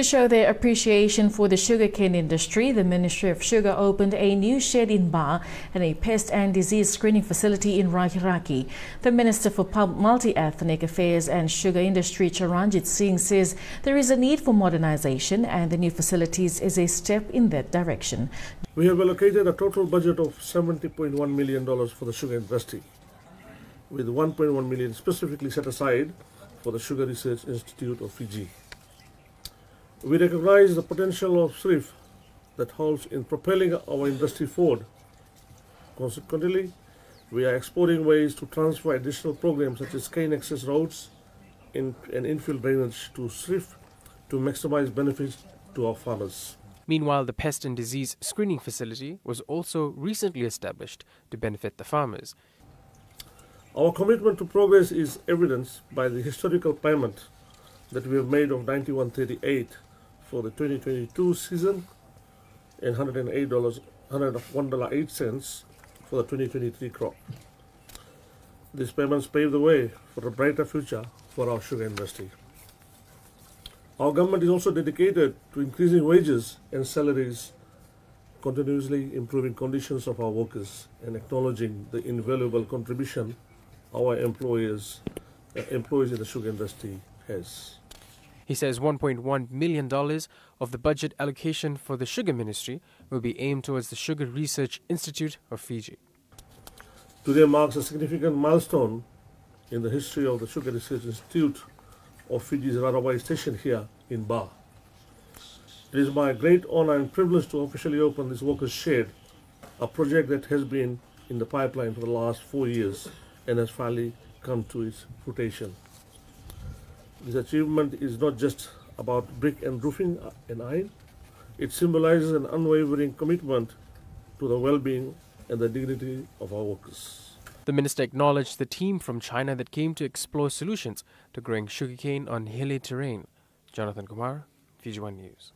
To show their appreciation for the sugarcane industry, the Ministry of Sugar opened a new shed in Ba and a pest and disease screening facility in Rakiraki. The Minister for Multi-Ethnic Affairs and Sugar Industry, Charan Jeath Singh, says there is a need for modernization and the new facilities is a step in that direction. We have allocated a total budget of $70.1 million for the sugar industry, with 1.1 million specifically set aside for the Sugar Research Institute of Fiji. We recognize the potential of SRIF that holds in propelling our industry forward. Consequently, we are exploring ways to transfer additional programs such as cane access roads in, and infill drainage to SRIF to maximize benefits to our farmers. Meanwhile, the pest and disease screening facility was also recently established to benefit the farmers. Our commitment to progress is evidenced by the historical payment that we have made of 9138 for the 2022 season and $108, $101.08 for the 2023 crop. These payments pave the way for a brighter future for our sugar industry. Our government is also dedicated to increasing wages and salaries, continuously improving conditions of our workers, and acknowledging the invaluable contribution our employers, uh, employees in the sugar industry has. He says $1.1 million of the budget allocation for the Sugar Ministry will be aimed towards the Sugar Research Institute of Fiji. Today marks a significant milestone in the history of the Sugar Research Institute of Fiji's Rarawai station here in Ba. It is my great honor and privilege to officially open this workers' shed, a project that has been in the pipeline for the last four years and has finally come to its fruition. This achievement is not just about brick and roofing and iron. It symbolizes an unwavering commitment to the well-being and the dignity of our workers. The minister acknowledged the team from China that came to explore solutions to growing sugarcane on hilly terrain. Jonathan Kumar, Fiji One News.